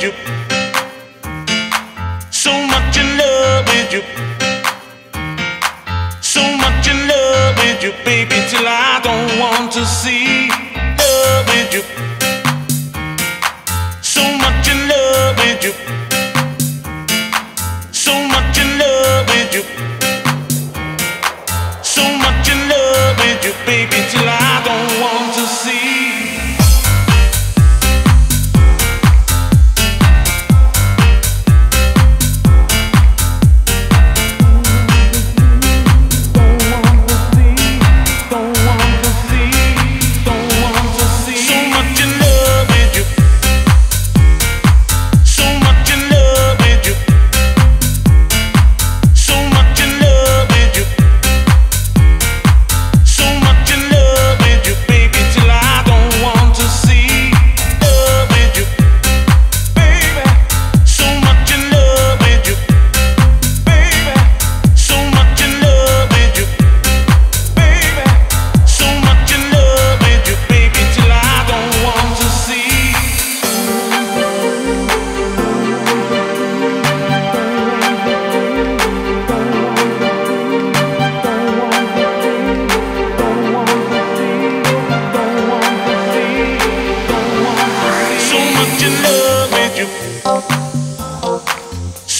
with you. So much in love with you. So much in love with you, baby, till I don't want to see love with you. So much in love with you. So much in love with you. So much in love with you, baby,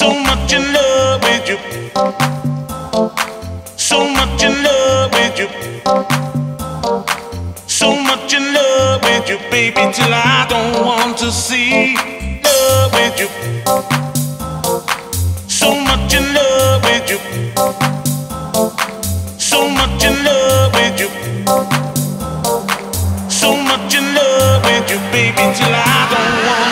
So much in love with you. So much in love with you. So much in love with you, baby, till I don't want to see love with you. So much in love with you. So much in love with you. So much in love with you, baby, till I don't want